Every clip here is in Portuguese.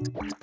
What?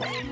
Huh?